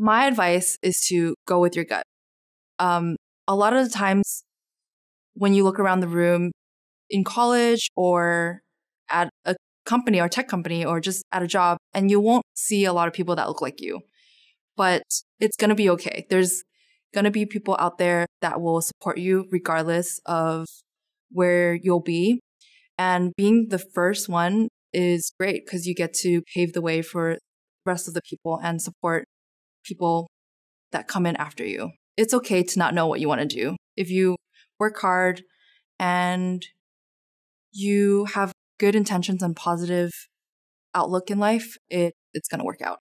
my advice is to go with your gut. Um, a lot of the times when you look around the room in college or at a company or tech company or just at a job, and you won't see a lot of people that look like you. But it's going to be okay. There's going to be people out there that will support you regardless of where you'll be. And being the first one is great because you get to pave the way for the rest of the people and support people that come in after you. It's okay to not know what you want to do. If you work hard and you have good intentions and positive outlook in life, it it's going to work out.